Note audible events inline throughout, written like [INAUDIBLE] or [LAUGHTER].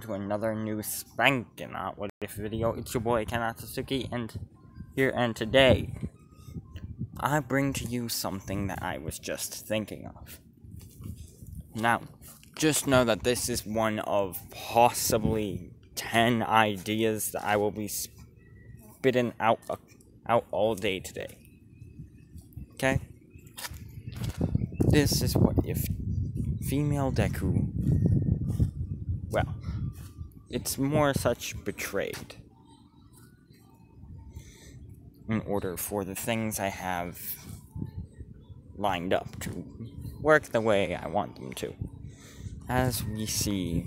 To another new Spanking Out What If video. It's your boy Ken Atsuki and here and today I bring to you something that I was just thinking of. Now, just know that this is one of possibly 10 ideas that I will be spitting out, uh, out all day today. Okay? This is what if female Deku it's more such betrayed. In order for the things I have lined up to work the way I want them to. As we see.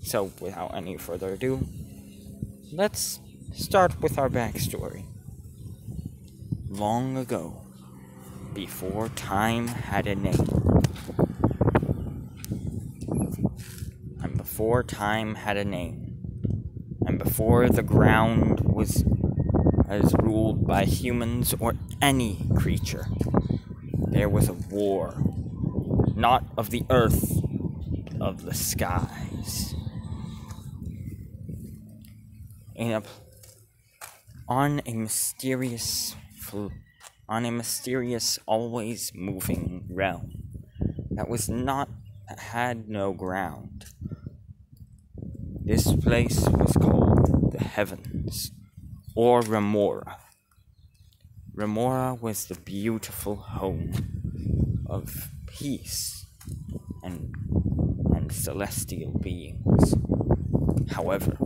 So, without any further ado, let's start with our backstory. Long ago, before time had a name, before time had a name, and before the ground was as ruled by humans or any creature, there was a war, not of the earth, but of the skies. In a, on a mysterious, on a mysterious, always moving realm that was not had no ground this place was called the Heavens, or Remora. Remora was the beautiful home of peace and, and celestial beings. However,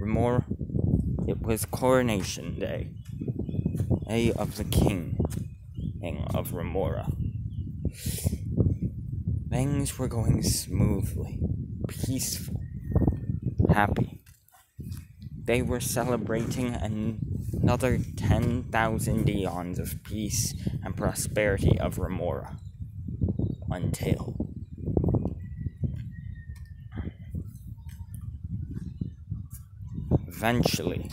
Remora, it was coronation day, day of the king king of Remora. Things were going smoothly, peaceful, happy. They were celebrating another 10,000 eons of peace and prosperity of Remora. Until. Eventually,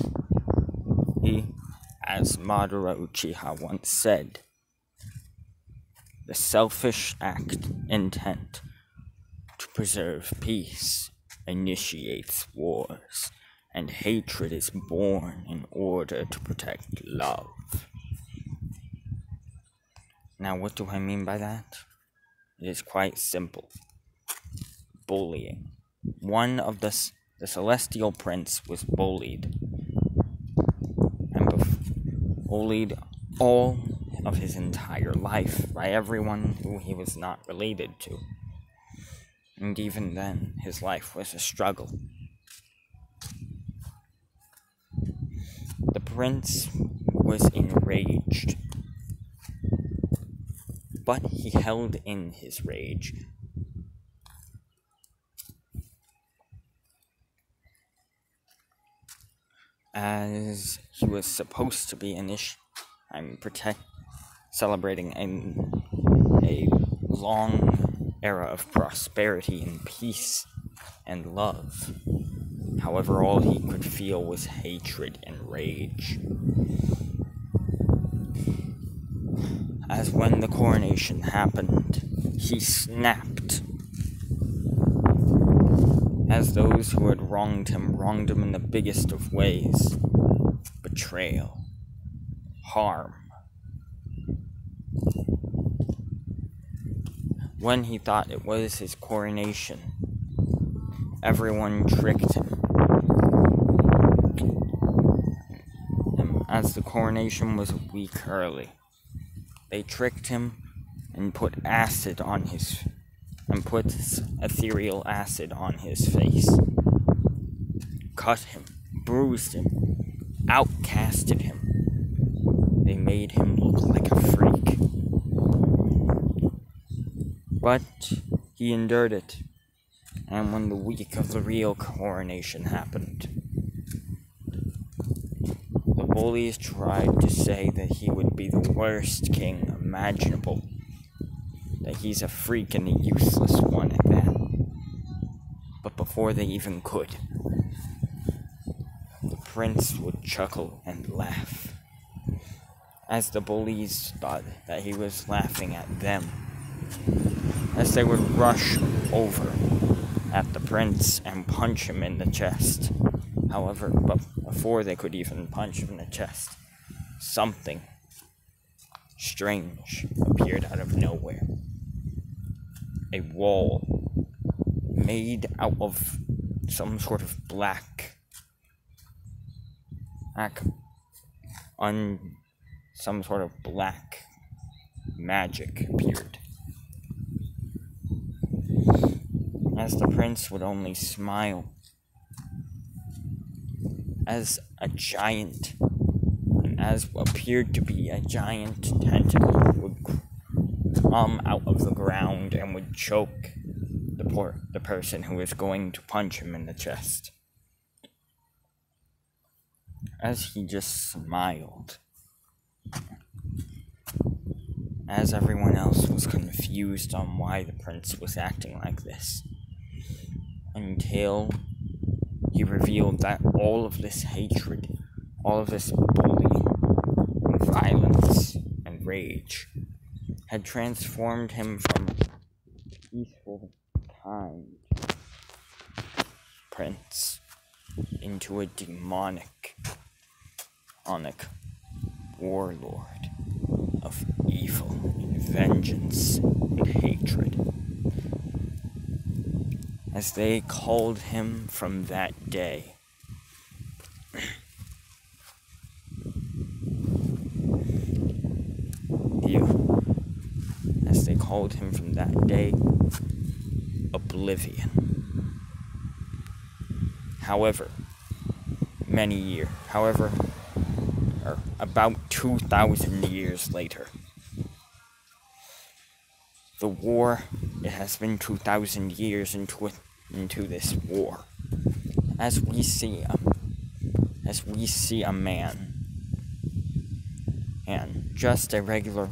he, as Madara Uchiha once said, the selfish act intent to preserve peace initiates wars, and hatred is born in order to protect love. Now, what do I mean by that? It is quite simple bullying. One of the, the celestial prince was bullied, and bullied all of his entire life by everyone who he was not related to. And even then, his life was a struggle. The prince was enraged, but he held in his rage. As he was supposed to be initiated, I'm protect celebrating a, a long era of prosperity and peace and love. However, all he could feel was hatred and rage. As when the coronation happened, he snapped. As those who had wronged him wronged him in the biggest of ways betrayal, harm, when he thought it was his coronation. Everyone tricked him. As the coronation was a week early, they tricked him and put acid on his and put ethereal acid on his face. Cut him, bruised him, outcasted him. They made him look like a freak. But he endured it. And when the week of the real coronation happened, the bullies tried to say that he would be the worst king imaginable. That he's a freak and a useless one at that. But before they even could, the prince would chuckle and laugh. As the bullies thought that he was laughing at them as they would rush over at the prince and punch him in the chest. However, but before they could even punch him in the chest, something strange appeared out of nowhere. A wall made out of some sort of black, black, un, some sort of black magic appeared. As the prince would only smile, as a giant, and as appeared to be a giant tentacle would come out of the ground and would choke the poor the person who was going to punch him in the chest. As he just smiled, as everyone else was confused on why the prince was acting like this, until he revealed that all of this hatred, all of this bullying, and violence, and rage had transformed him from peaceful, kind prince into a demonic, onic warlord of evil and vengeance and hatred. As they called him from that day. You, as they called him from that day, Oblivion. However, many years, however, or about 2,000 years later. The war, it has been 2,000 years into, into this war. As we see a, as we see a man, and just a regular,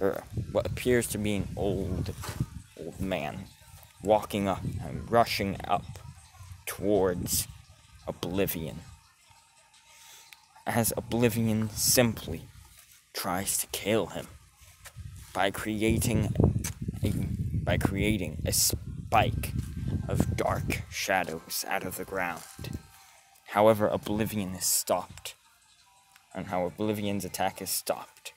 or what appears to be an old, old man, walking up and rushing up towards oblivion as Oblivion simply tries to kill him by creating a by creating a spike of dark shadows out of the ground. However, Oblivion is stopped, and how Oblivion's attack is stopped.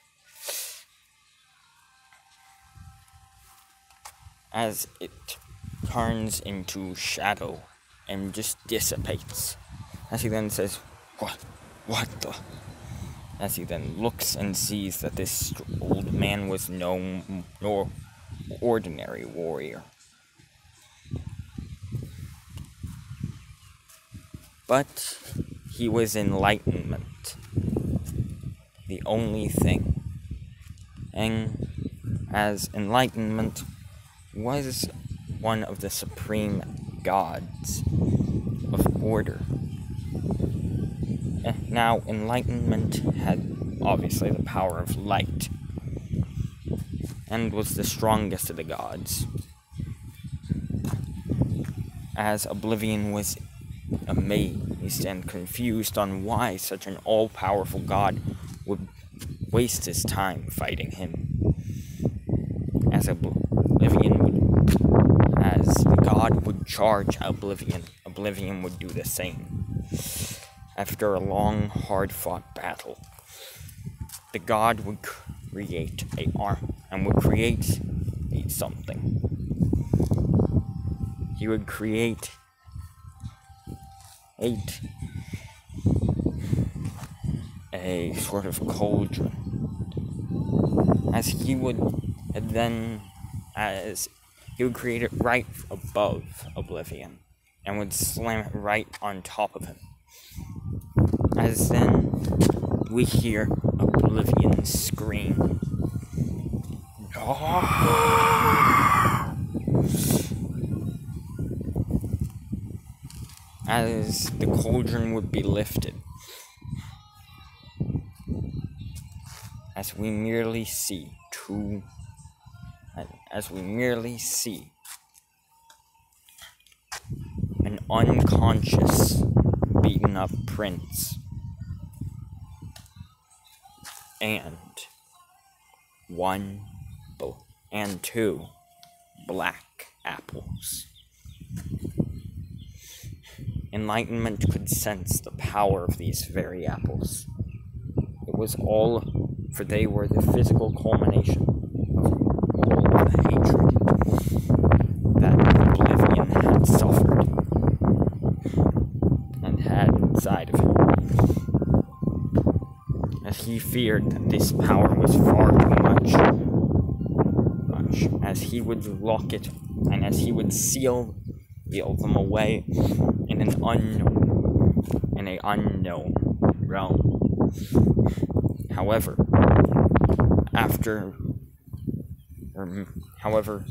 As it turns into shadow and just dissipates. As he then says, What? What the? As he then looks and sees that this old man was no nor ordinary warrior. But he was enlightenment. The only thing. And as enlightenment was one of the supreme gods of order eh, now, enlightenment had obviously the power of light, and was the strongest of the gods. As Oblivion was amazed and confused on why such an all powerful god would waste his time fighting him. As Oblivion would, as the god would charge Oblivion, Oblivion would do the same after a long, hard fought battle. The god would create a arm and would create something. He would create eight a sort of cauldron. As he would then as he would create it right above Oblivion and would slam it right on top of him as then we hear Oblivion scream. [GASPS] As the cauldron would be lifted. As we merely see two. As we merely see an unconscious, beaten up prince and one and two black apples. Enlightenment could sense the power of these very apples. It was all, for they were the physical culmination of all the hatred that Oblivion had suffered and had inside of him. As he feared that this power was far too much, as he would lock it and as he would seal, seal them away in an unknown, in a unknown realm. However, after, or, mm, however,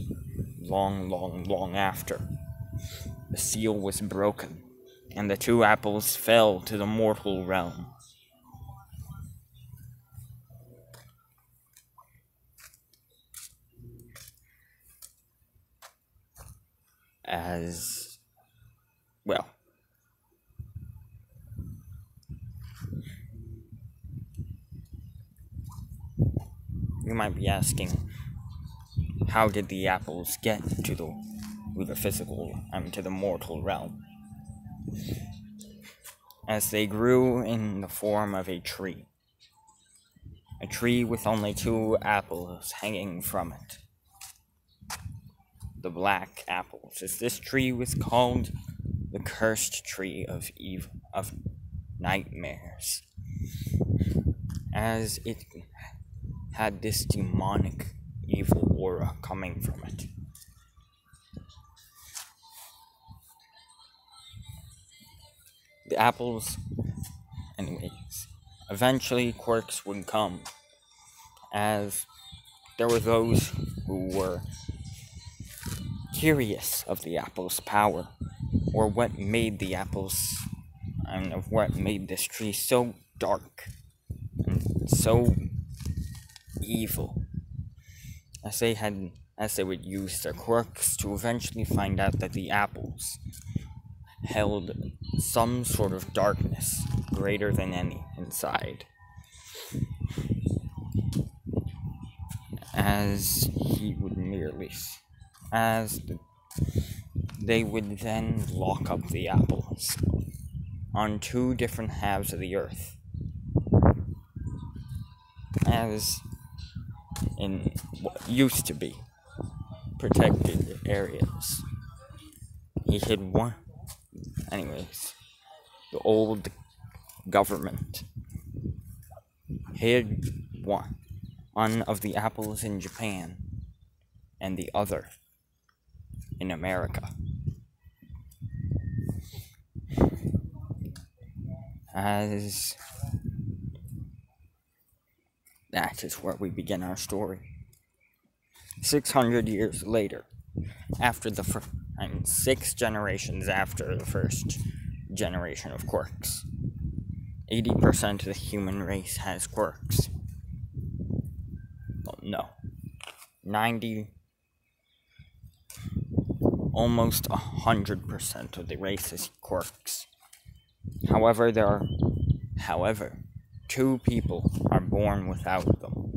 long, long, long after, the seal was broken, and the two apples fell to the mortal realm. As well, You might be asking, how did the apples get to the, to the physical, I mean, to the mortal realm? As they grew in the form of a tree. A tree with only two apples hanging from it. The black apples, as this tree was called the cursed tree of evil, of nightmares. As it had this demonic evil aura coming from it. The apples, anyways, eventually quirks would come, as there were those who were curious of the apple's power, or what made the apples, and of what made this tree so dark and so evil, as they had as they would use their quirks to eventually find out that the apples held some sort of darkness greater than any inside. As he would merely, as they would then lock up the apples on two different halves of the earth. As in what used to be protected areas. He hid one. Anyways, the old government hid one, one of the apples in Japan and the other in America. As that is where we begin our story. 600 years later, after the first, I mean, six generations after the first generation of quirks, 80% of the human race has quirks. Well, no. 90, almost 100% of the has quirks. However, there are, however, two people are born without them.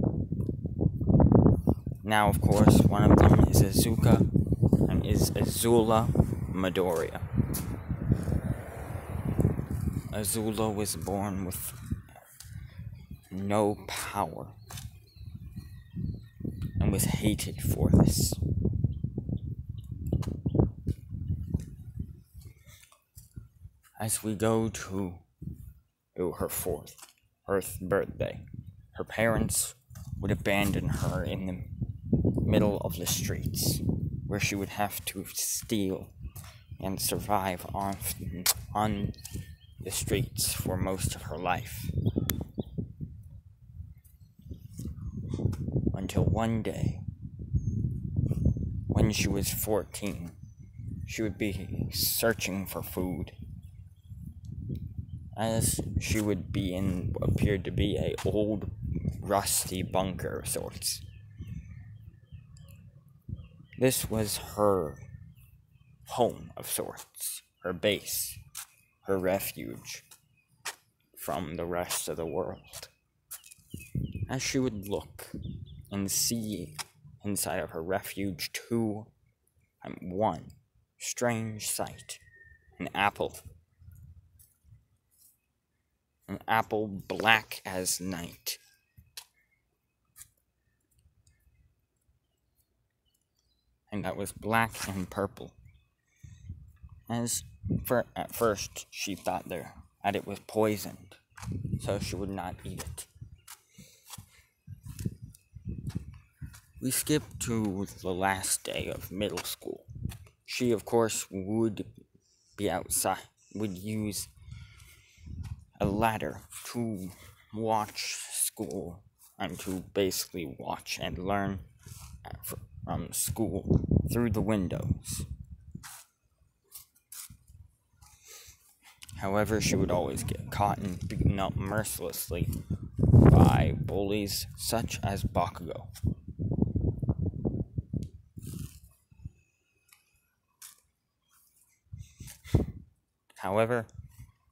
Now, of course, one of them is Azuka and is Azula Midoriya. Azula was born with no power and was hated for this. As we go to to her fourth Earth birthday. Her parents would abandon her in the middle of the streets, where she would have to steal and survive on, on the streets for most of her life. Until one day, when she was 14, she would be searching for food as she would be in what appeared to be a old rusty bunker of sorts. This was her home of sorts, her base, her refuge from the rest of the world. As she would look and see inside of her refuge two and one strange sight an apple. An apple black as night. And that was black and purple. As for at first she thought there that it was poisoned, so she would not eat it. We skip to the last day of middle school. She, of course, would be outside, would use a ladder to watch school and to basically watch and learn uh, from school through the windows. However, she would always get caught and beaten up mercilessly by bullies such as Bakugo. However,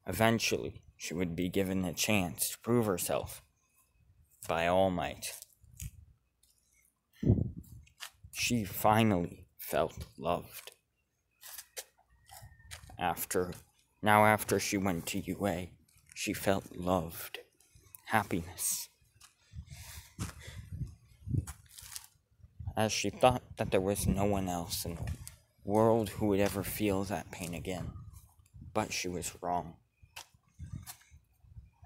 eventually she would be given a chance to prove herself by All Might. She finally felt loved. After now after she went to UA, she felt loved, happiness. As she thought that there was no one else in the world who would ever feel that pain again but she was wrong.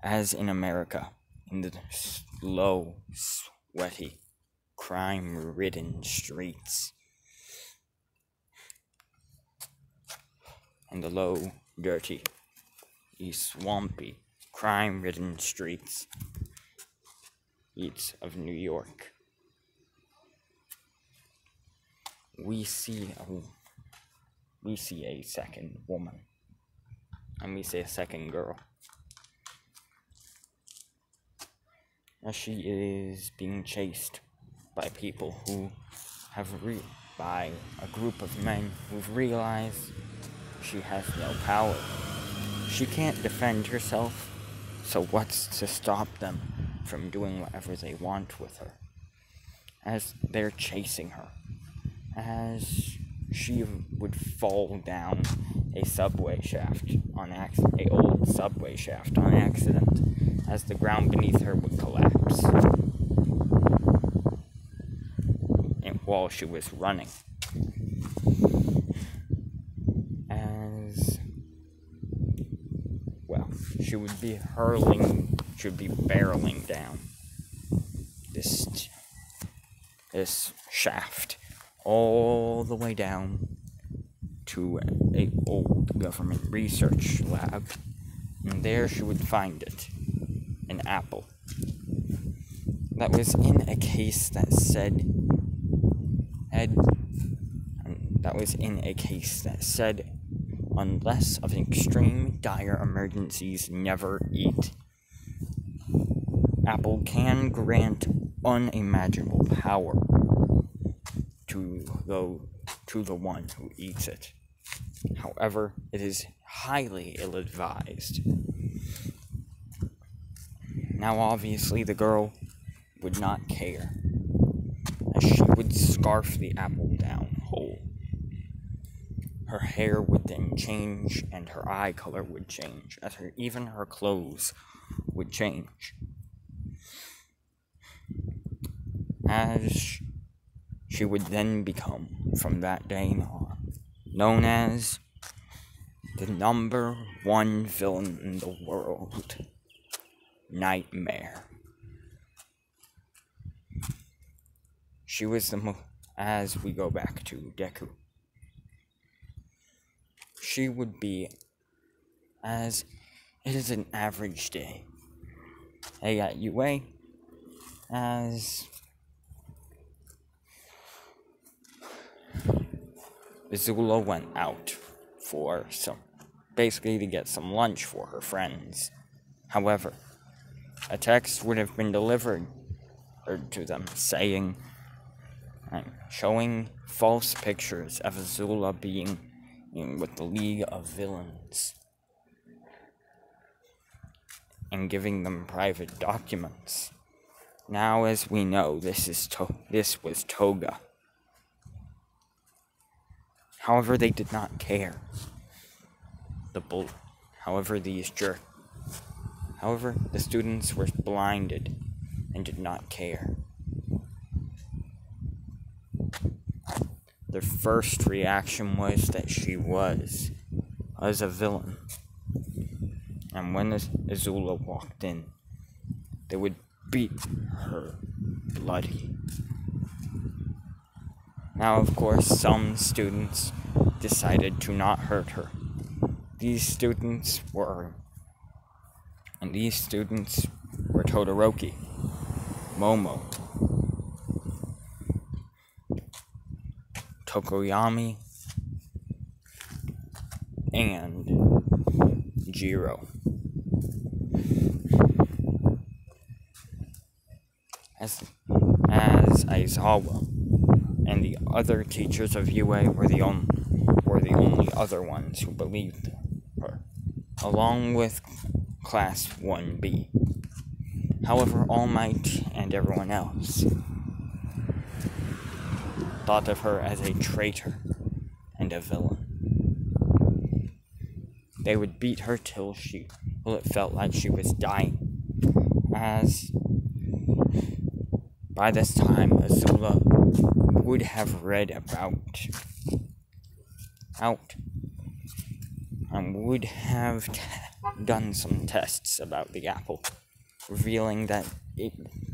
As in America, in the slow, sweaty, crime ridden streets, and the low, dirty, swampy, crime ridden streets of New York. We see a we see a second woman and we see a second girl. As she is being chased by people who have re by a group of men who've realized she has no power. She can't defend herself, so what's to stop them from doing whatever they want with her? As they're chasing her, as she would fall down a subway shaft on a old subway shaft on accident, as the ground beneath her would collapse. And while she was running, as well, she would be hurling, she would be barreling down this this shaft all the way down to a old government research lab, and there she would find it an apple that was in a case that said had that was in a case that said unless of extreme dire emergencies never eat apple can grant unimaginable power to the to the one who eats it However, it is highly ill advised. Now, obviously, the girl would not care, as she would scarf the apple down whole. Her hair would then change, and her eye color would change, as her, even her clothes would change. As she would then become, from that day on, known as the number one villain in the world Nightmare. She was the mo- as we go back to Deku. She would be as it is an average day. Hey at UA as Azula went out for some, basically to get some lunch for her friends. However, a text would have been delivered uh, to them saying, showing false pictures of Azula being with the League of Villains and giving them private documents. Now, as we know, this is to- this was Toga. However, they did not care. The bull. However, these jerks However, the students were blinded and did not care. Their first reaction was that she was as a villain. And when Azula walked in, they would beat her bloody. Now, of course, some students decided to not hurt her. These students were. And these students were Todoroki, Momo, Tokoyami, and Jiro. As, as Aizawa and the other teachers of UA were the, on, were the only other ones who believed her, along with Class 1B. However, All Might and everyone else thought of her as a traitor and a villain. They would beat her till she, well, it felt like she was dying, as by this time Azula would have read about out and would have done some tests about the apple, revealing that it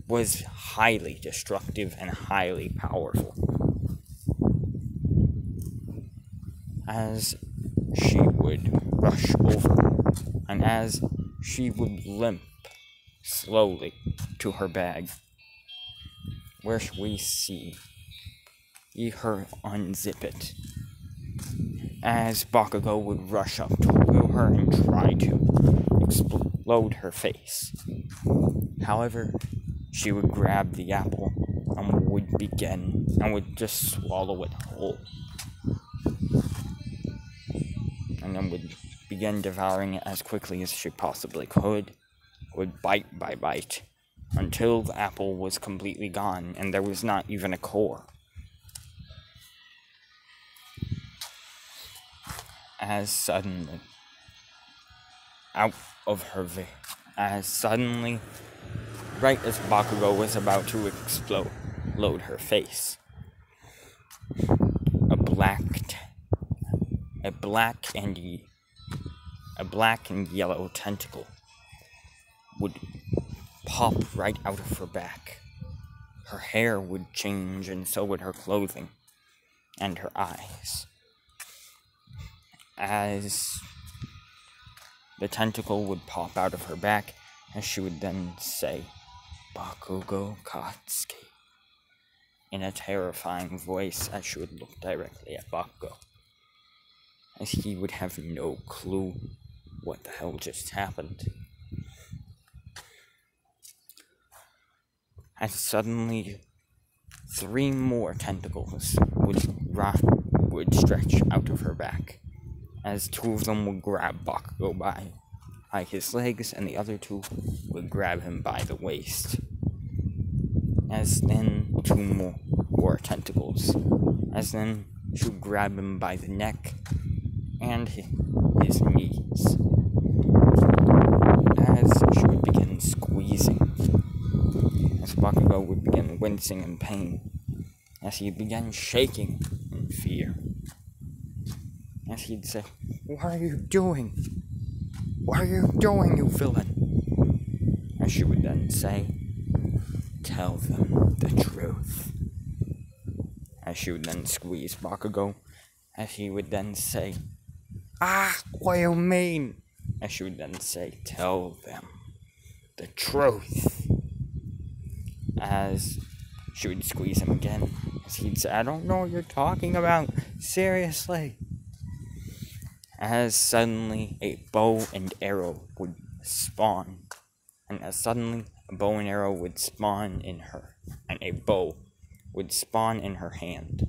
was highly destructive and highly powerful. as she would rush over, and as she would limp slowly to her bag, where we see her unzip it, as Bakugo would rush up to her and try to explode her face. However, she would grab the apple and would begin and would just swallow it whole and then would begin devouring it as quickly as she possibly could, would bite by bite, until the apple was completely gone and there was not even a core. As suddenly, out of her vi- as suddenly, right as Bakugo was about to explode, load her face, a black a black and a black and yellow tentacle would pop right out of her back. Her hair would change, and so would her clothing and her eyes. As the tentacle would pop out of her back, and she would then say, Bakugo Katsuki, in a terrifying voice as she would look directly at Bakugo as he would have no clue what the hell just happened. As suddenly, three more tentacles would, would stretch out of her back, as two of them would grab Bakugo by, by his legs, and the other two would grab him by the waist. As then two more, more tentacles, as then she would grab him by the neck and his knees. As she would begin squeezing, as Bakugo would begin wincing in pain, as he began shaking in fear, as he'd say, What are you doing? What are you doing, you villain? As she would then say, Tell them the truth. As she would then squeeze Bakugo, as he would then say, Ah, what do you mean? I should then say, Tell them the truth. As she would squeeze him again, as he'd say, I don't know what you're talking about. Seriously. As suddenly a bow and arrow would spawn. And as suddenly a bow and arrow would spawn in her. And a bow would spawn in her hand.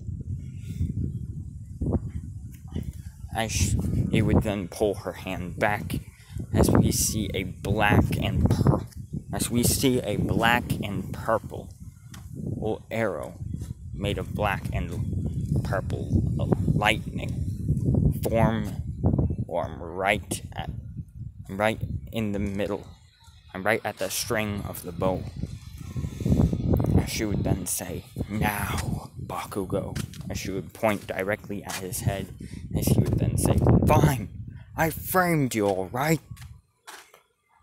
As he would then pull her hand back as we see a black and pur- as we see a black and purple arrow made of black and purple lightning form or I'm right at right in the middle. I'm right at the string of the bow. She would then say, Now, Bakugo. And she would point directly at his head, as he would then say, Fine, I framed you, alright?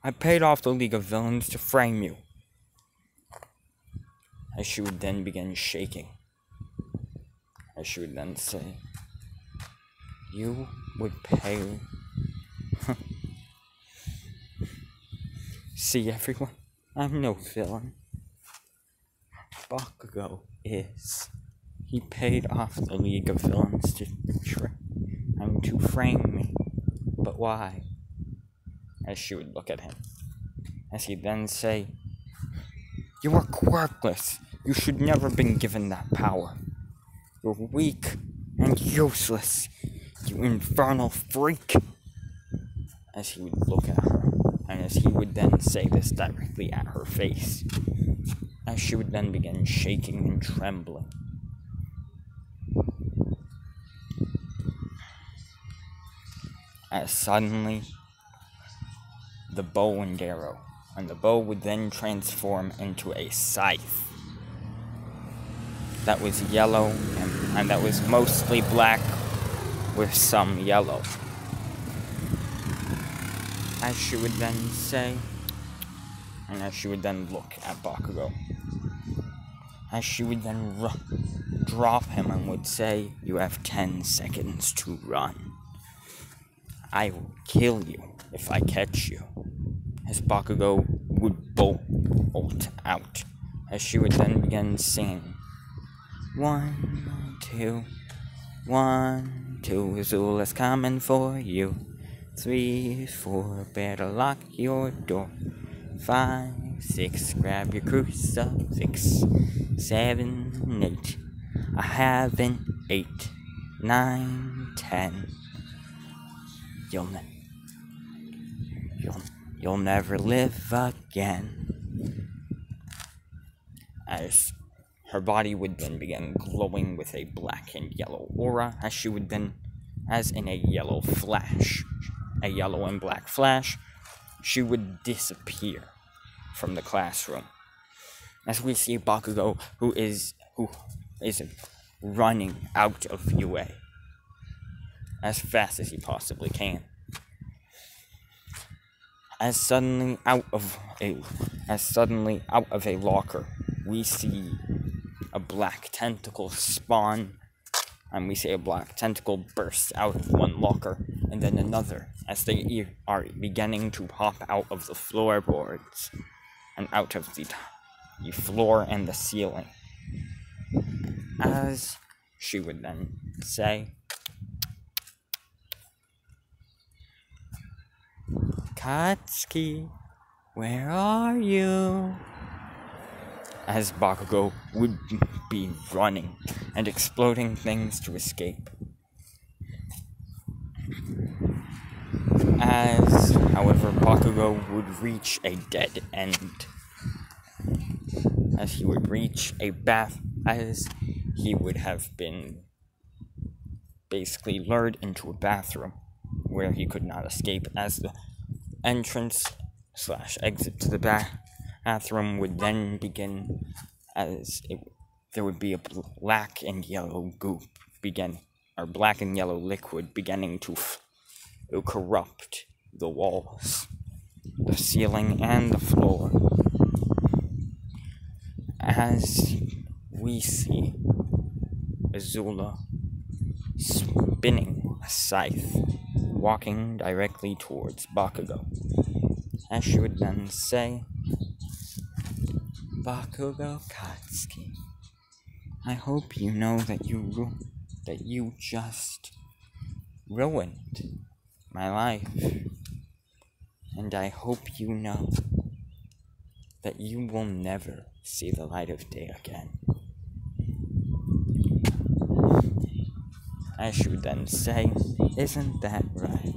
I paid off the League of Villains to frame you. As she would then begin shaking. As she would then say, You would pay. [LAUGHS] See, everyone, I'm no villain. Bakugo is. He paid off the League of Villains to. I mean, to frame me. But why? As she would look at him. As he'd then say, You are quirkless. You should never have been given that power. You're weak and useless. You infernal freak. As he would look at her, and as he would then say this directly at her face, as she would then begin shaking and trembling. As suddenly, the bow and arrow, and the bow would then transform into a scythe that was yellow and, and that was mostly black with some yellow. As she would then say, and as she would then look at Bakugo. As she would then drop him and would say, You have 10 seconds to run. I will kill you if I catch you. As Bakugo would bolt out, as she would then begin singing, One, two, one, two, Zula's coming for you. Three, four, better lock your door. Five, six, grab your crucifix. Seven, eight, I have an eight. Nine, ten. You'll, ne- you'll, you'll never live again. As her body would then begin glowing with a black and yellow aura, as she would then, as in a yellow flash, a yellow and black flash, she would disappear from the classroom. As we see Bakugo, who is who is running out of UA as fast as he possibly can. As suddenly out of a as suddenly out of a locker, we see a black tentacle spawn, and we see a black tentacle burst out of one locker, and then another, as they are beginning to pop out of the floorboards and out of the, the floor and the ceiling. As she would then say, Katsuki, where are you? As Bakugo would be running and exploding things to escape. As, however, Bakugo would reach a dead end. As he would reach a bath, as he would have been basically lured into a bathroom where he could not escape, as the entrance slash exit to the bath bathroom would then begin as it, there would be a black and yellow goop begin or black and yellow liquid beginning to f- corrupt the walls, the ceiling, and the floor. As we see Azula spinning a scythe, walking directly towards Bakugo. As she would then say, Bakugo Katsuki, I hope you know that you ru- that you just ruined my life. And I hope you know that you will never see the light of day again. I should then say, Isn't that right?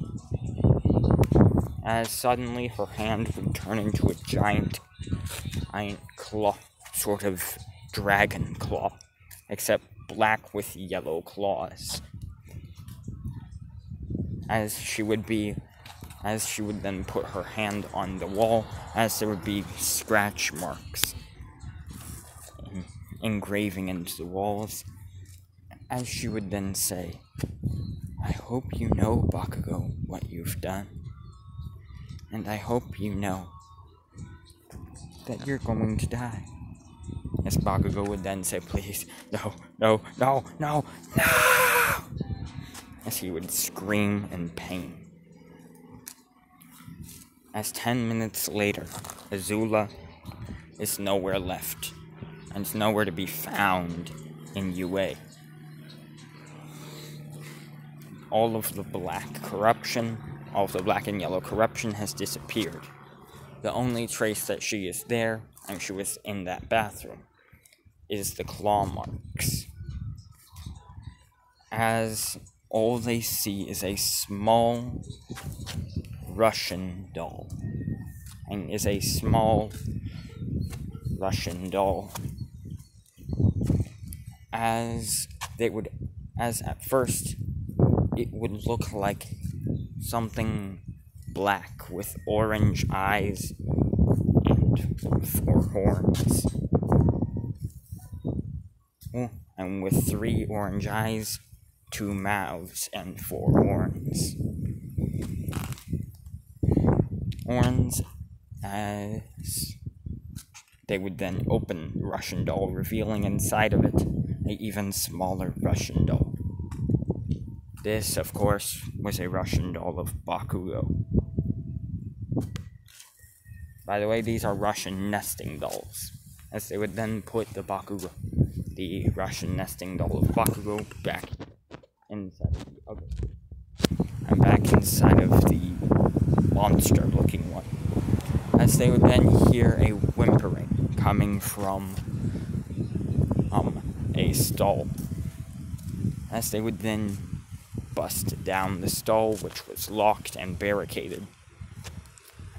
As suddenly her hand would turn into a giant iron claw, sort of dragon claw, except black with yellow claws. As she would be, as she would then put her hand on the wall, as there would be scratch marks engraving into the walls, as she would then say, I hope you know, Bakugo, what you've done. And I hope you know that you're going to die. As Bakugo would then say, please, no, no, no, no, no! As he would scream in pain. As ten minutes later, Azula is nowhere left, and is nowhere to be found in UA. All of the black corruption, all of the black and yellow corruption has disappeared. The only trace that she is there, and she was in that bathroom, is the claw marks. As all they see is a small Russian doll. And is a small Russian doll. As they would, as at first, it would look like something black with orange eyes and four horns. Oh, and with three orange eyes, two mouths, and four horns. Horns as they would then open Russian doll, revealing inside of it a even smaller Russian doll. This, of course, was a Russian doll of Bakugo. By the way, these are Russian nesting dolls, as they would then put the Bakugo, the Russian nesting doll of Bakugo, back inside other. I'm back inside of the monster-looking one, as they would then hear a whimpering coming from um a stall, as they would then bust down the stall, which was locked and barricaded.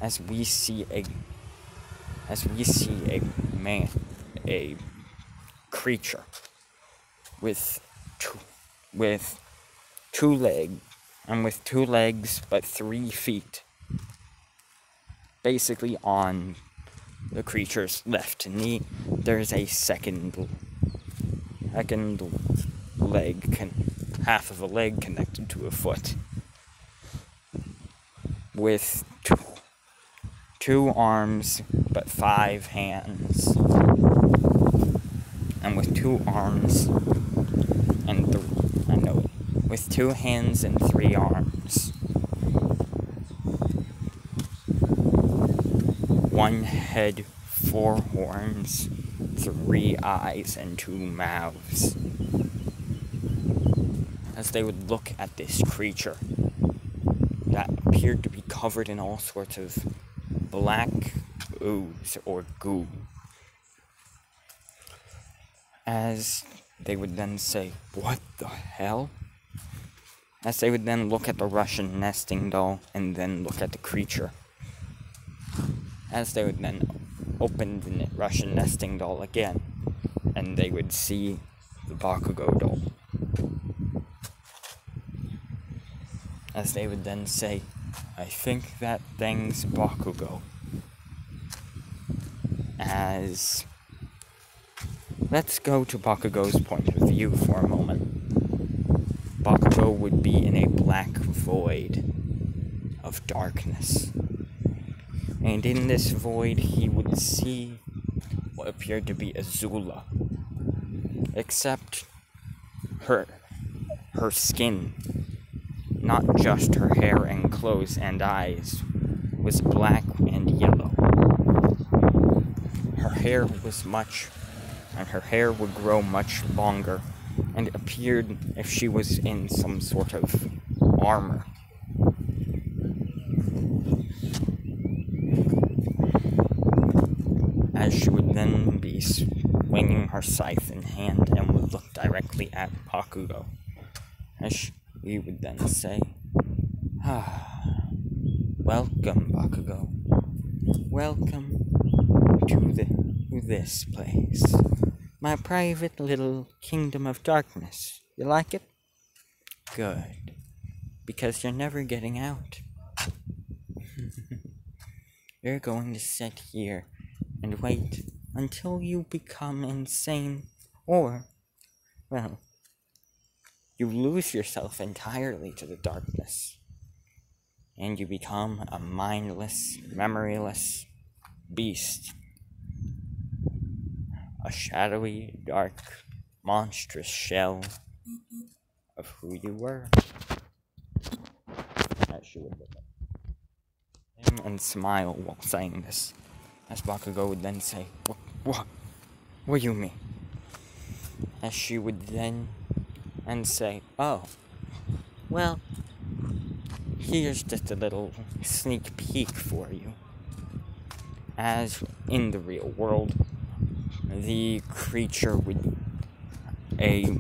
As we see a as we see a man a creature with two, with two legs and with two legs but three feet basically on the creature's left knee there's a second second leg can half of a leg connected to a foot with two two arms but five hands. And with two arms and th- I know with two hands and three arms. One head, four horns, three eyes, and two mouths. As they would look at this creature that appeared to be covered in all sorts of black ooze or goo. As they would then say, What the hell? As they would then look at the Russian nesting doll and then look at the creature. As they would then open the Russian nesting doll again, and they would see the Bakugo doll. As they would then say, I think that thing's Bakugo. As. Let's go to Bakugo's point of view for a moment. Bakugo would be in a black void of darkness. And in this void, he would see what appeared to be Azula. Except her her skin not just her hair and clothes and eyes, was black and yellow. Her hair was much, and her hair would grow much longer, and appeared if she was in some sort of armor. As she would then be swinging her scythe in hand and would look directly at Bakugo. As she, we would then say, Ah, [SIGHS] welcome, Bakugo. Welcome to, the, this place. My private little kingdom of darkness. You like it? Good. Because you're never getting out. [LAUGHS] you're going to sit here and wait until you become insane or, well, you lose yourself entirely to the darkness. And you become a mindless, memoryless beast. A shadowy, dark, monstrous shell of who you were. As she would look him and smile while saying this. As Bakugo would then say, What? What? What do you mean? As she would then and say, Oh, well, here's just a little sneak peek for you. As in the real world, the creature would a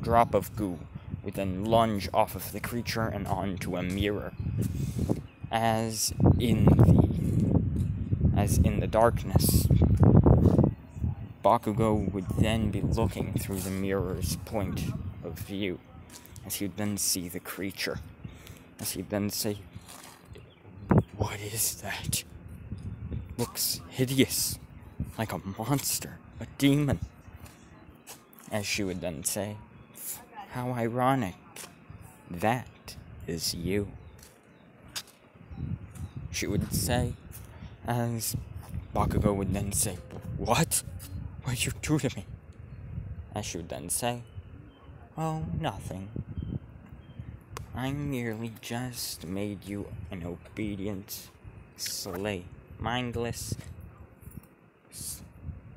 drop of goo would then lunge off of the creature and onto a mirror. As in the as in the darkness, Bakugo would then be looking through the mirror's point of view, as he'd then see the creature, as he'd then say, What is that? It looks hideous, like a monster, a demon. As she would then say, How ironic. That is you. She would say, as Bakugo would then say, What? What you do to me? I should then say, Oh, nothing. I merely just made you an obedient slave, mindless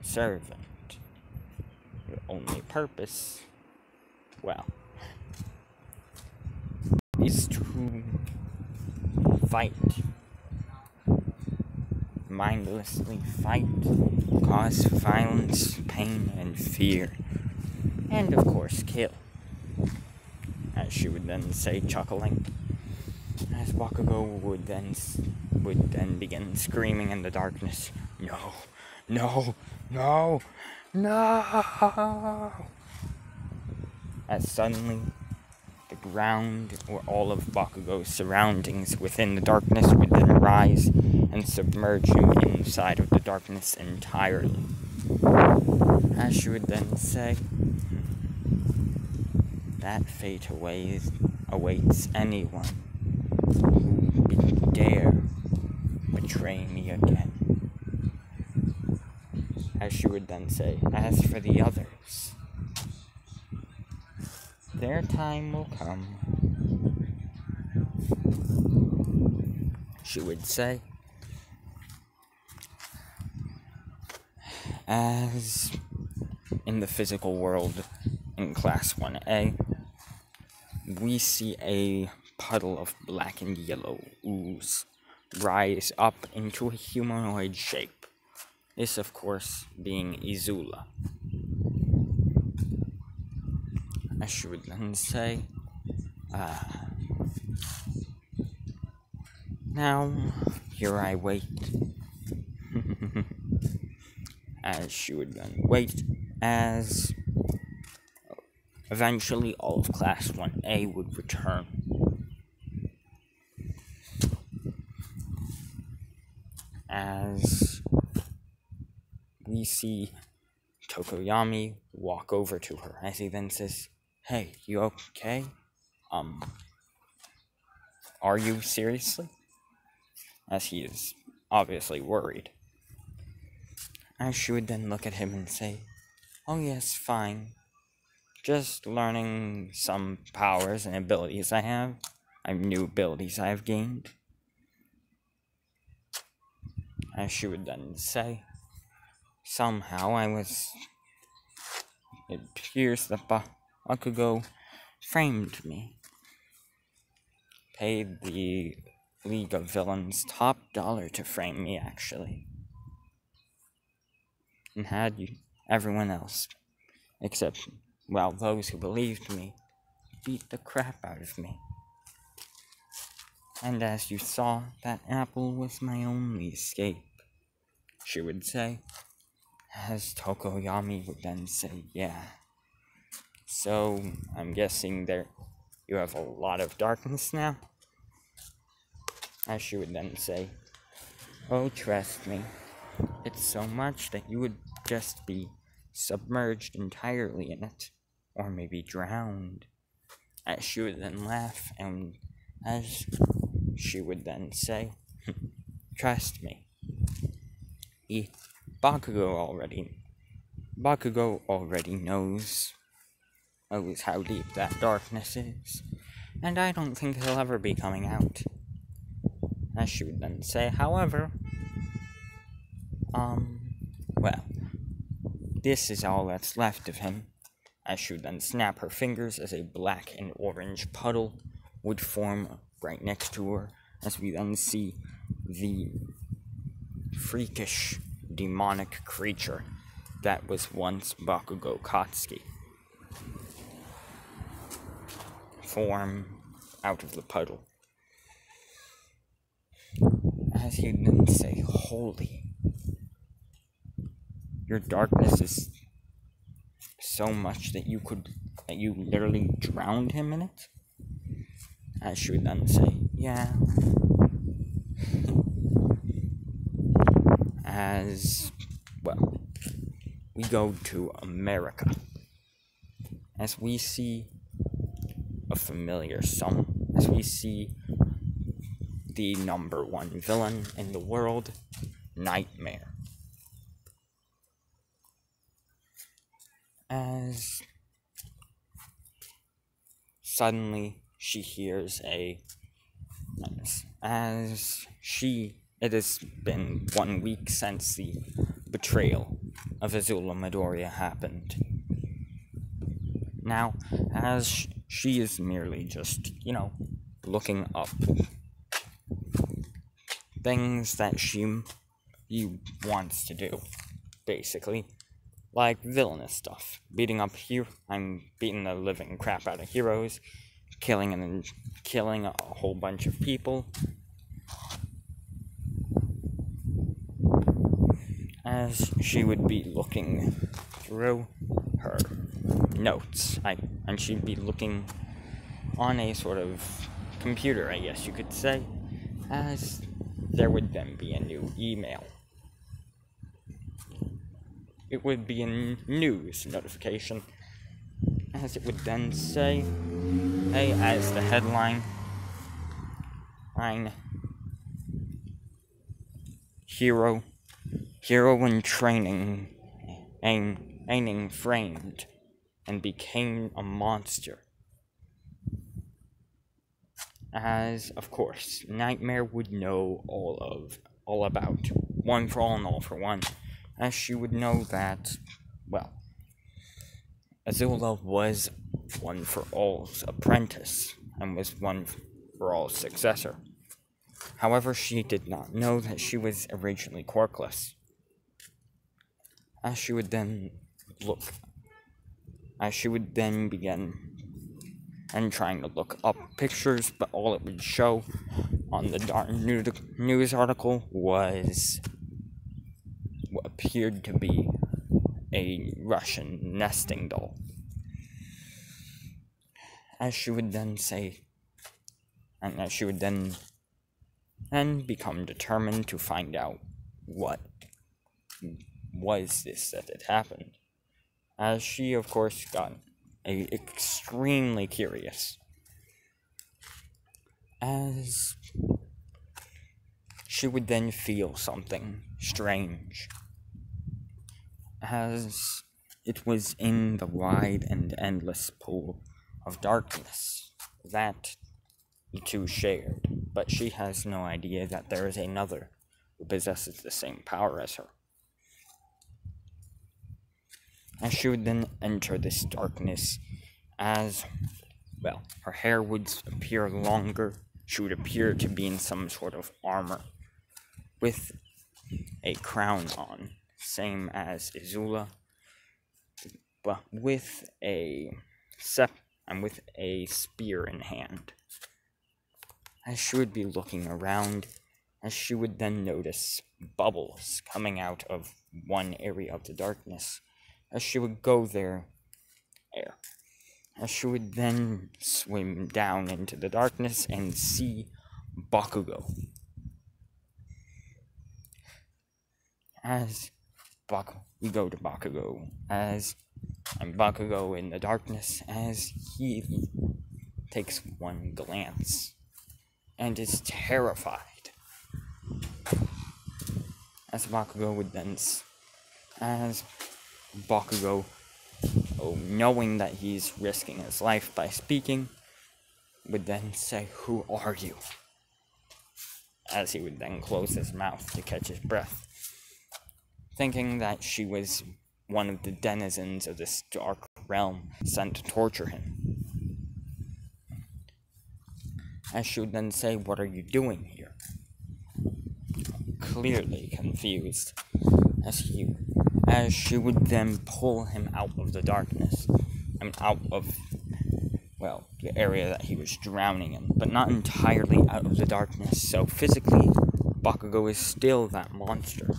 servant. Your only purpose, well, is to fight. Mindlessly fight cause violence, pain, and fear, and of course kill. As she would then say, chuckling, as Bakugo would then would then begin screaming in the darkness, "No, no, no, no!" As suddenly, the ground or all of Bakugo's surroundings within the darkness would then rise and submerge him inside of the darkness entirely. As she would then say, that fate awaits, awaits anyone who dare betray me again. As she would then say, as for the others, their time will come. She would say, as in the physical world in class 1A, we see a puddle of black and yellow ooze rise up into a humanoid shape. This, of course, being Azula. As she would then say, uh, Now, here I wait. As she would then wait, as eventually all of Class 1A would return. As we see Tokoyami walk over to her, as he then says, Hey, you okay? Um, are you seriously? As he is obviously worried. As she would then look at him and say, Oh, yes, fine. Just learning some powers and abilities I have. I have new abilities I have gained. As she would then say, Somehow I was. It appears that ba- Bakugo framed me. Paid the League of Villains top dollar to frame me, actually and had everyone else, except, well, those who believed me, beat the crap out of me. And as you saw, that apple was my only escape, she would say, As Tokoyami would then say, yeah. So, I'm guessing there you have a lot of darkness now? As she would then say, Oh, trust me, it's so much that you would just be submerged entirely in it, or maybe drowned. As she would then laugh, and as she would then say, [LAUGHS] Trust me. He, Bakugo already, Bakugo already knows, knows how deep that darkness is, and I don't think he'll ever be coming out. As she would then say, however, um, well, this is all that's left of him. As she would then snap her fingers as a black and orange puddle would form right next to her, as we then see the freakish demonic creature that was once Bakugo Katsuki form out of the puddle. As he then say, Holy, your darkness is so much that you could, that you literally drowned him in it? As she would then say, Yeah. As, well, we go to America. As we see a familiar song, as we see the number one villain in the world, Nightmare. As suddenly she hears a as she it has been one week since the betrayal of Azula Midoriya happened. Now, as she is merely just, you know, looking up things that she he wants to do, basically. Like villainous stuff. Beating up here I'm beating the living crap out of heroes, killing and killing a whole bunch of people. As she would be looking through her notes. I and she'd be looking on a sort of computer, I guess you could say, as there would then be a new email. It would be a news notification, as it would then say, hey, as the headline, line, hero, hero in training, aim, aiming framed, and became a monster. As of course Nightmare would know all of all about. One for all and all for one, as she would know that well Azula was one for all's apprentice and was one for all's successor. However, she did not know that she was originally quirkless. As she would then look, as she would then begin and trying to look up pictures, but all it would show on the darn news article was what appeared to be a Russian nesting doll. As she would then say, and as she would then and become determined to find out what was this that had happened. As she, of course, got a, extremely curious. As she would then feel something strange. As it was in the wide and endless pool of darkness that the two shared, but she has no idea that there is another who possesses the same power as her. And she would then enter this darkness as well her hair would appear longer. She would appear to be in some sort of armor with a crown on same as Azula but with a sep and with a spear in hand as she would be looking around as she would then notice bubbles coming out of one area of the darkness, as she would go there, air, as she would then swim down into the darkness and see Bakugo. As Bakugo, we go to Bakugo, as and Bakugo in the darkness, as he takes one glance and is terrified. As Bakugo would then, as Bakugo, oh, knowing that he's risking his life by speaking, would then say, Who are you? As he would then close his mouth to catch his breath, thinking that she was one of the denizens of this dark realm sent to torture him. As she would then say, What are you doing here? Clearly confused, as he as she would then pull him out of the darkness and out of well, the area that he was drowning in, but not entirely out of the darkness, so physically Bakugo is still that monster.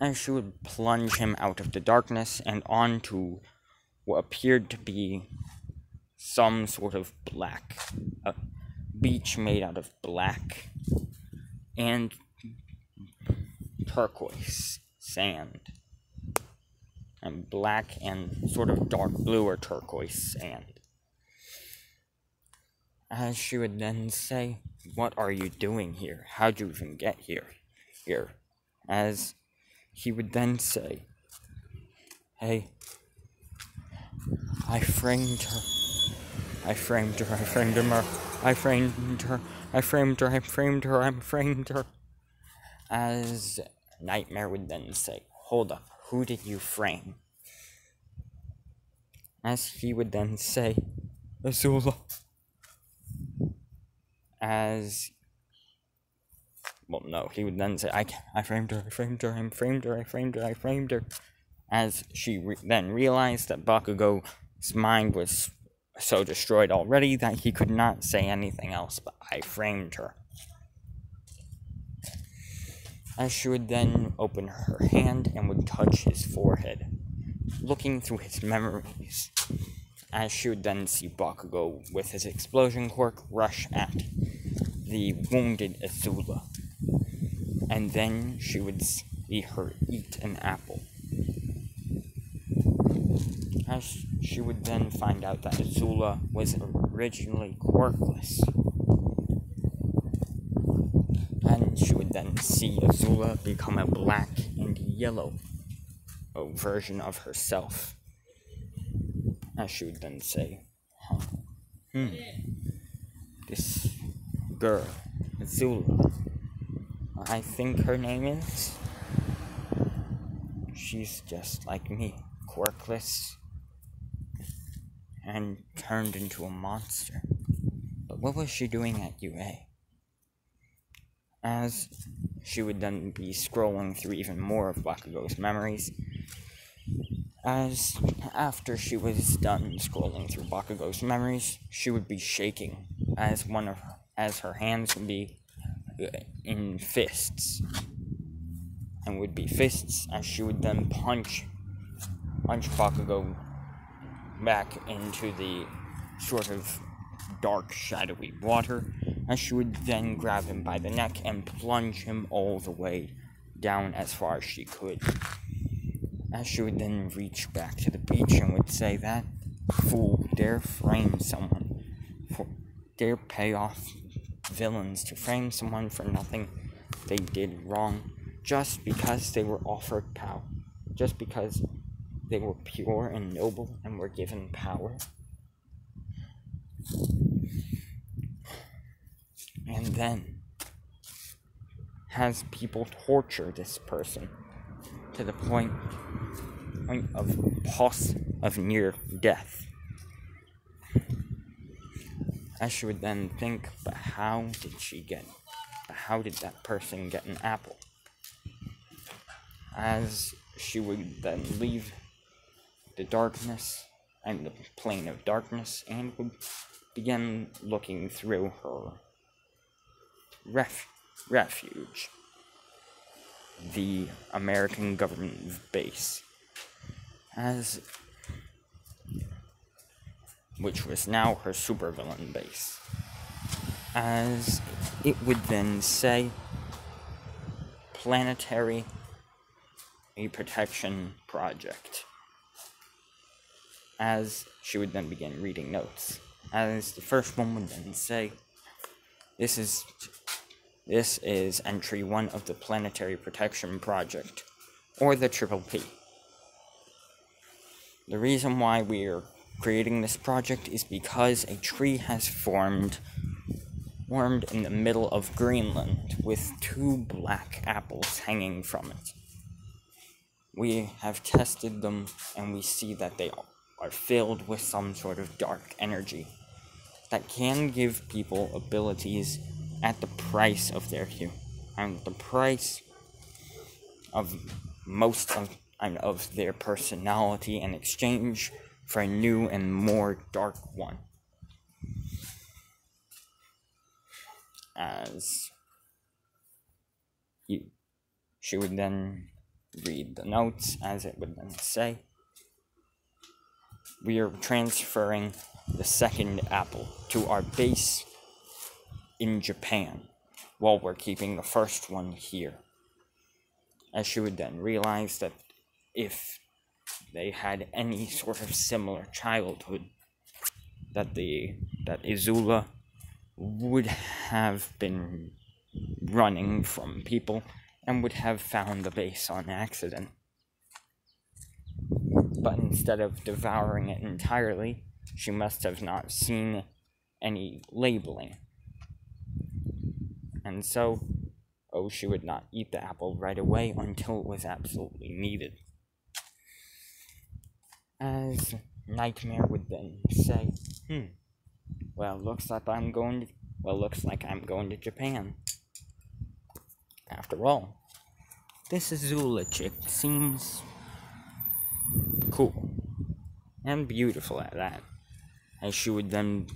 And she would plunge him out of the darkness and onto what appeared to be some sort of black, a beach made out of black and turquoise sand, and black and sort of dark blue or turquoise sand. As she would then say, What are you doing here? How'd you even get here? Here. As he would then say, Hey, I framed her. I framed her, I framed her, I framed her, I framed her, I framed her, I framed her. As Nightmare would then say, Hold up, who did you frame? As he would then say, Azula. As well, no, he would then say, I, I framed her, I framed her, I framed her, I framed her, I framed her. As she re- then realized that Bakugo's mind was so destroyed already that he could not say anything else but I framed her. As she would then open her hand and would touch his forehead, looking through his memories. As she would then see Bakugo with his explosion quirk rush at the wounded Azula. And then she would see her eat an apple as she would then find out that Azula was originally quirkless. And she would then see Azula become a black and yellow version of herself. As she would then say, huh, hmm, this girl, Azula, I think her name is. She's just like me, quirkless, and turned into a monster. But what was she doing at UA? As she would then be scrolling through even more of Bakugo's memories, as after she was done scrolling through Bakugo's memories, she would be shaking as one of her, as her hands would be in fists and would be fists as she would then punch punch Bakugo back into the sort of dark, shadowy water, and she would then grab him by the neck and plunge him all the way down as far as she could. As she would then reach back to the beach and would say that fool dare frame someone for dare pay off villains to frame someone for nothing they did wrong just because they were offered power just because they were pure and noble and were given power. And then has people torture this person to the point, point of pos of near death. As she would then think, but how did she get but how did that person get an apple? As she would then leave the darkness and the plane of darkness and would begin looking through her ref- refuge. the American government base, as which was now her supervillain base, as it would then say planetary a protection project. As she would then begin reading notes, as the first one would then say, "This is this is entry one of the Planetary Protection Project, or the Triple P. The reason why we're creating this project is because a tree has formed formed in the middle of Greenland with two black apples hanging from it. We have tested them and we see that they are filled with some sort of dark energy that can give people abilities at the price of their hue and the price of most of and of their personality in exchange for a new and more dark one. as you. She would then read the notes as it would then say. We are transferring the second apple to our base in Japan while we're keeping the first one here. As she would then realize that if they had any sort of similar childhood, that the that Azula would have been running from people and would have found the base on accident. But instead of devouring it entirely, she must have not seen any labeling. And so, oh, she would not eat the apple right away until it was absolutely needed. As [LAUGHS] Nightmare would then say, hmm, well, looks like I'm going to. Well, looks like I'm going to Japan. After all, this Azula chick seems cool and beautiful at that. As she would then,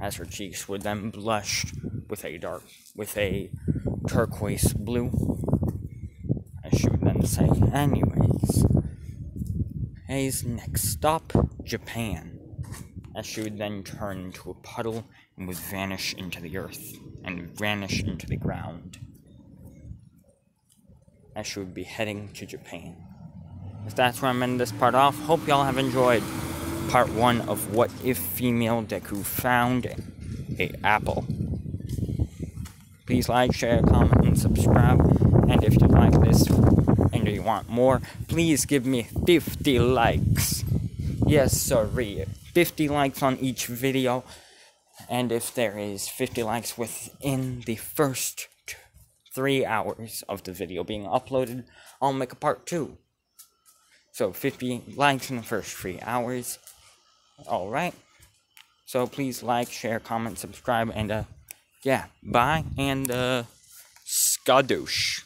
as her cheeks would then blush with a dark, with a turquoise blue. As she would then say, anyways, Next stop, Japan as she would then turn into a puddle and would vanish into the earth and vanish into the ground as she would be heading to Japan. If that's where I'm ending this part off, hope y'all have enjoyed part one of what if female Deku found a apple. Please like, share, comment, and subscribe. And if you like this want more, please give me 50 likes. Yes, sorry. 50 likes on each video. And if there is 50 likes within the first three hours of the video being uploaded, I'll make a part two. So 50 likes in the first three hours. Alright. So please like, share, comment, subscribe, and uh, yeah, bye, and uh, skadoosh.